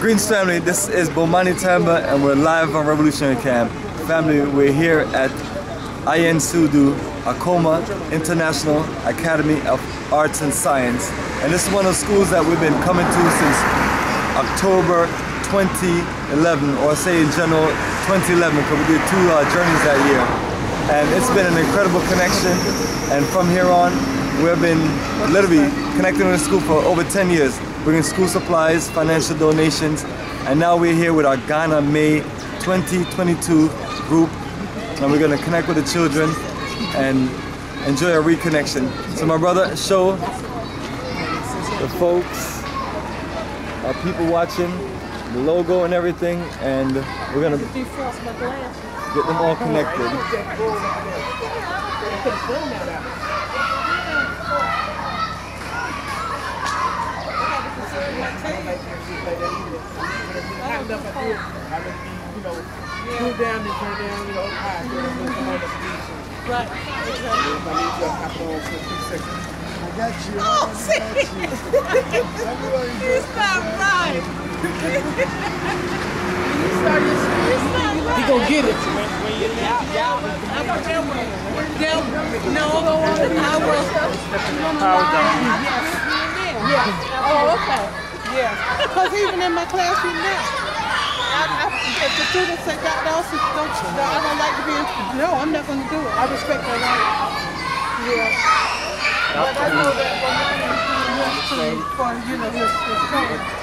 Greens family, this is Bomani Tyehimba and we're live on Revolutionary Camp. Family, we're here at Ayen Sudu Akoma International Academy of Arts and Science. And this is one of the schools that we've been coming to since October 2011, or say in general 2011, because we did two uh, journeys that year. And it's been an incredible connection. And from here on, we've been literally connected with the school for over 10 years, bringing school supplies, financial donations, and now we're here with our Ghana May 2022 group, and we're gonna connect with the children and enjoy a reconnection. So my brother, show the folks, our people watching, the logo and everything, and we're gonna get them all connected. Cool down and turn down, you know, high. You know, there's some other conditions. Right. If I need you to hop on for. I got you. Oh, I see? got you. You It's not right. It's not right. He gonna get it. No, I will. Power down. Yeah. Oh, okay. Yeah. Because even in my classroom now, I, I, if the students say, Dr. Elsie, don't, no, I don't like to be in, no, I'm not going to do it. I respect their right. Yeah. But I know that when I'm for, for, you know, his, his cover.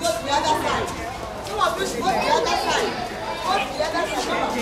Go to the other side. Come on, push, go to the other side. Go to the other side.